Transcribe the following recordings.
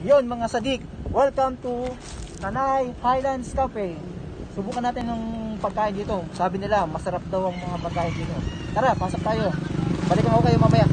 Yon mga sadik, welcome to Tanay Highlands Cafe. Subukan natin ng pagkain dito. Sabi nila, masarap daw ang mga pagkain dito. Tara, pasok tayo. Balikan ko kayo mamaya.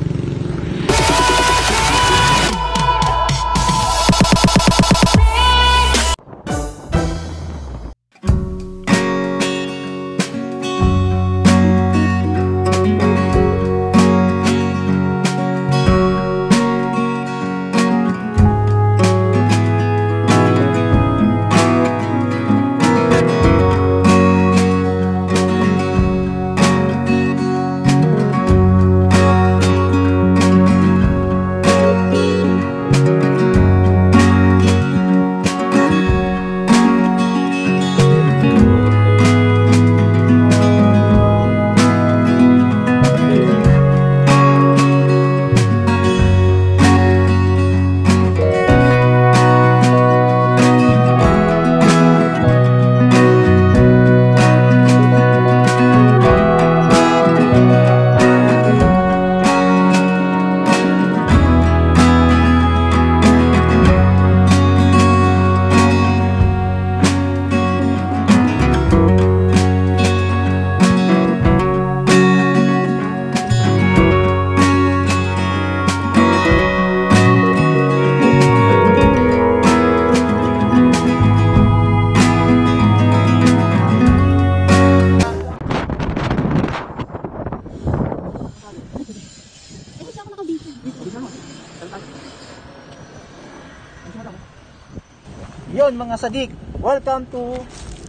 Yon mga sadik, welcome to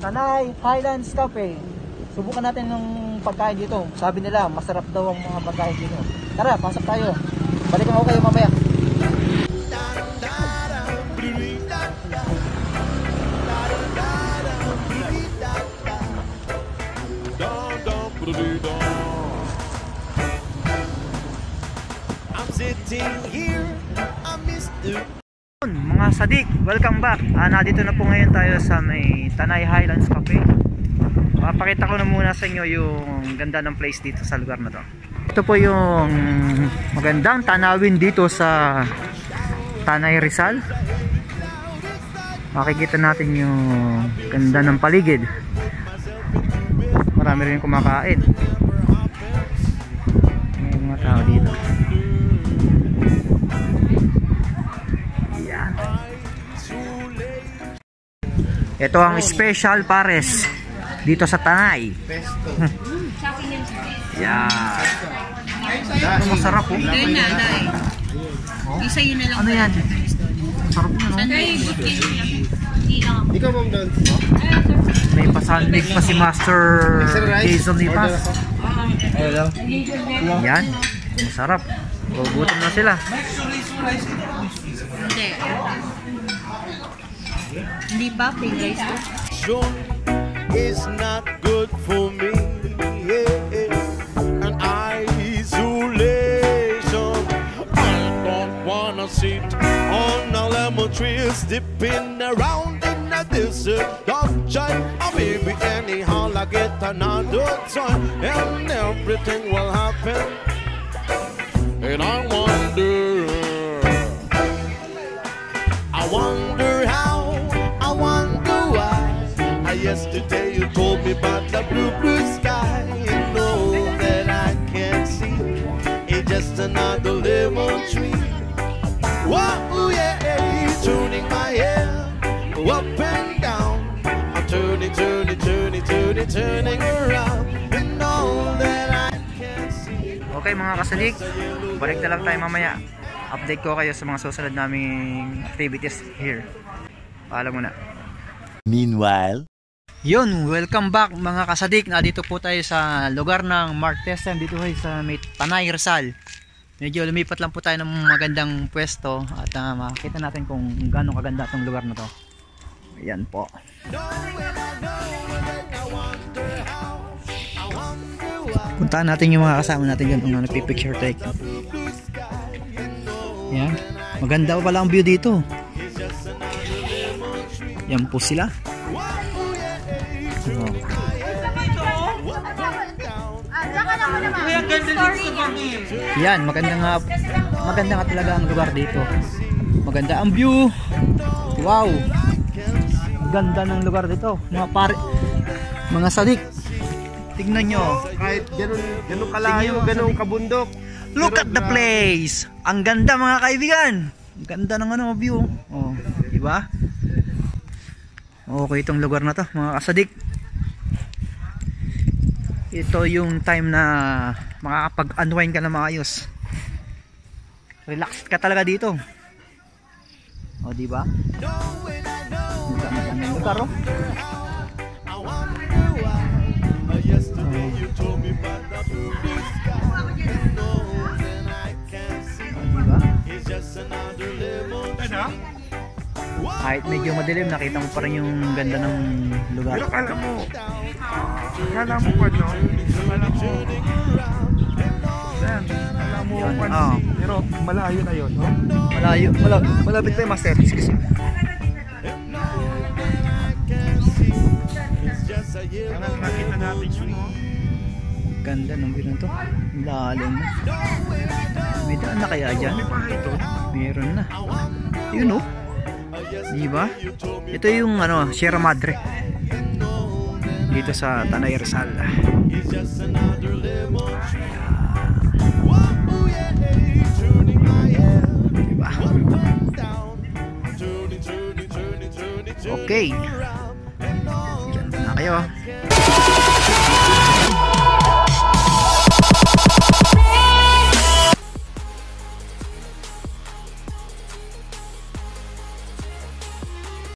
Tanay Highlands Cafe. Subukan natin ng pagkain dito. Sabi nila, masarap daw ang mga pagkain dito. Tara, pasok tayo. Balikan ko kayo mamaya. I'm sitting here, I missed you. Mga sadik, welcome back. Ah, nandito na po ngayon tayo sa may Tanay Highlands Cafe. Papakita ko na muna sa inyo yung ganda ng place dito sa lugar na to. Ito po yung magandang tanawin dito sa Tanay Rizal. Makikita natin yung ganda ng paligid. Marami rin kumakain. May mga tao dito. Ito ang special pares dito sa Tanay. Yan. Ano masarap po? Isa yun na lang. Ano yan? Masarap na no? Ay, good case niya. Hindi lang ako. Ikaw ma'am doon. May pasandig pa si Master Jason Lipas. Yan. Masarap. Gugutom na sila. Hindi. Hindi ba? To? Sure, it's not good for me. Yeah. And isolation. I don't wanna sit on a lemon tree, dipping around in the desert of joy. Or maybe anyhow I get another toy, and everything will happen. And I wonder. I wonder Yesterday you told me about the blue, blue sky. You know that I can't see. It's just another lemon tree. Whoa, yeah, turning my head up and down. I'm turning, turning, turning, turning, turning around. And all that I can see. Okay mga kasalik, balik na lang tayo mamaya. Update ko kayo sa mga susunod naming activities here. Paalam muna. Meanwhile, Yun, welcome back mga kasadik. Nandito po tayo sa lugar ng Mark Testem dito ay sa may Tanay Rizal. Medyo lumipat lang po tayo ng magandang pwesto at uh, makita natin kung gaano kaganda itong lugar na to. Ayan po. Puntahan natin yung mga kasama natin dyan kung ano nagpipicture take. Yan. Maganda pa pala ang view dito. Yan po sila. Yan, maganda nga maganda nga talaga ang lugar dito. Maganda ang view. Wow. Ganda ng lugar dito. Mga pare, mga sadik. Tignan nyo. Kahit ganun, ganun kalayo, Tingnan ganun kabundok. Look at the place. Ang ganda mga kaibigan. Ang ganda ng ano view. Oh, di ba? Okay itong lugar na to, mga kasadik. Ito yung time na makakapag-unwind ka na maayos. Relax ka talaga dito. Oh, di ba? Ang lugar, oh. I wonder why. Uh, yesterday you told me about the blue, blue sky. No, then I can't see. Oh, di ba? It's just another lemon tree. Kahit medyo madilim, nakita mo pa rin yung ganda ng lugar. Pero kala mo, kala mo pa no? Kala mo, yan, kala mo Yan, pansin. ah. Pero malayo na yun, no? Malayo, mala, malapit tayo master. Excuse me. Kaya nakita natin yun, no? Ganda ng view na to. Lalim na. May daan na kaya dyan? Meron na. Yun oh. Di ba? Ito yung ano, Sierra Madre. Dito sa Tanay Rizal. Diba? Okay. Diyan na kayo.